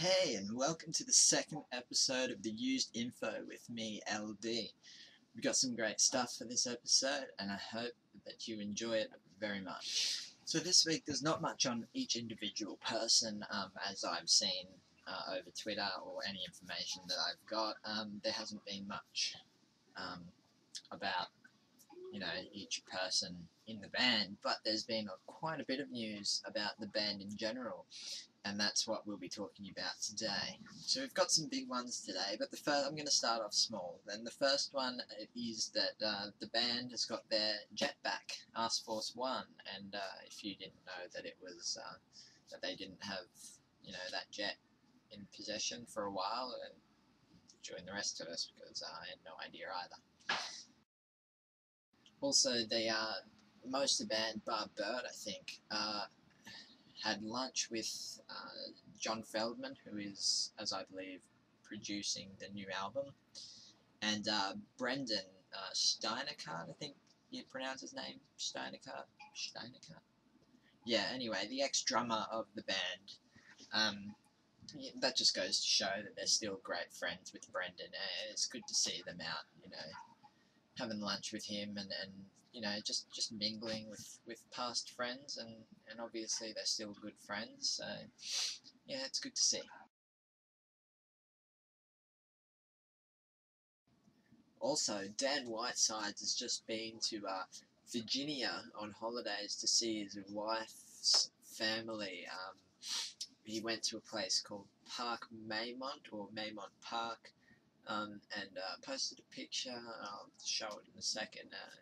Hey, and welcome to the second episode of the Used Info with me, LD. We've got some great stuff for this episode, and I hope that you enjoy it very much. So this week, there's not much on each individual person, um, as I've seen uh, over Twitter or any information that I've got. Um, there hasn't been much um, about, you know, each person in the band, but there's been a, quite a bit of news about the band in general and that's what we'll be talking about today. So we've got some big ones today, but the first I'm going to start off small. Then the first one is that uh, the band has got their jet back, Ask Force One, and uh, if you didn't know that it was uh, that they didn't have you know that jet in possession for a while, and join the rest of us because I had no idea either. Also, they are most of the band, bar Bert, I think, uh, had lunch with uh, John Feldmann, who is, as I believe, producing the new album, and uh, Branden uh, Steineckert, I think you pronounce his name, Steineckert, Steineckert. Yeah. Anyway, the ex-drummer of the band. Um, yeah, that just goes to show that they're still great friends with Branden. And it's good to see them out, you know, having lunch with him and, and you know, just, just mingling with, with past friends, and, and obviously they're still good friends, so yeah, it's good to see. Also, Dan Whitesides has just been to uh, Virginia on holidays to see his wife's family. Um, he went to a place called Park Maymont, or Maymont Park, um, and uh, posted a picture. I'll show it in a second. Uh,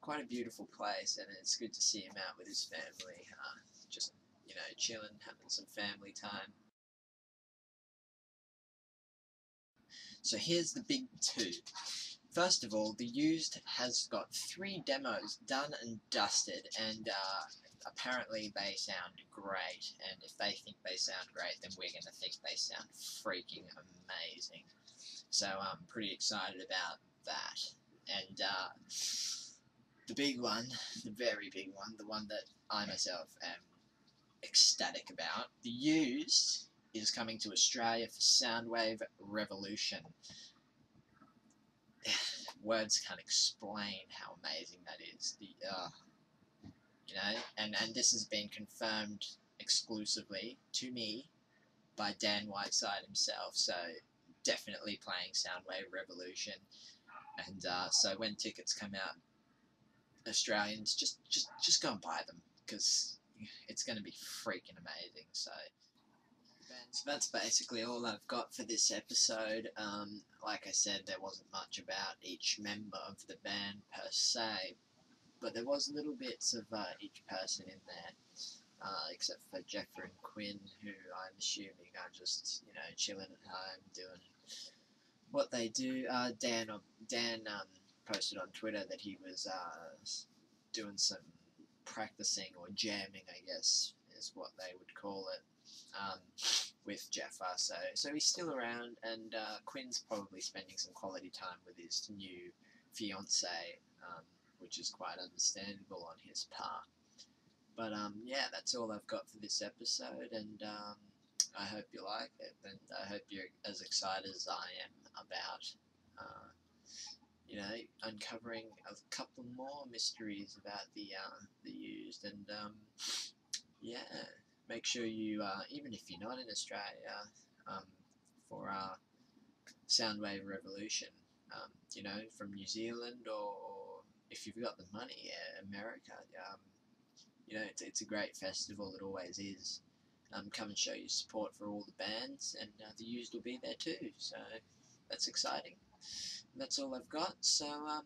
quite a beautiful place, and it's good to see him out with his family, uh, just you know, chilling, having some family time. So here's the big two. First of all, the used has got three demos done and dusted, and uh, apparently they sound great. And if they think they sound great, then we're going to think they sound freaking amazing. So I'm pretty excited about that. And uh, the big one, the very big one, the one that I myself am ecstatic about, the used is coming to Australia for Soundwave Revolution. Words can't explain how amazing that is. The uh, you know, and and this has been confirmed exclusively to me by Dan Whiteside himself. So definitely playing Soundwave Revolution. And uh, so when tickets come out, Australians just just just go and buy them because it's going to be freaking amazing. So. So that's basically all I've got for this episode. Um, like I said, there wasn't much about each member of the band per se, but there was little bits of uh, each person in there, uh, except for Jeffrey and Quinn, who I'm assuming are just you know chilling at home doing what they do. Uh, Dan Dan um, posted on Twitter that he was uh, doing some practicing or jamming, I guess is what they would call it, um, with Jeffa. So, so he's still around, and uh, Quinn's probably spending some quality time with his new fiance, um, which is quite understandable on his part. But um, yeah, that's all I've got for this episode, and um, I hope you like it, and I hope you're as excited as I am about uh, you know, uncovering a couple more mysteries about the uh, the used, and um, yeah, make sure you, uh, even if you're not in Australia, um, for our Soundwave Revolution, um, you know, from New Zealand or, or, if you've got the money, yeah, America, um, you know, it's, it's a great festival, it always is. Um, come and show your support for all the bands, and uh, the used will be there too, so that's exciting that's all I've got. So um,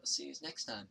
I'll see you next time.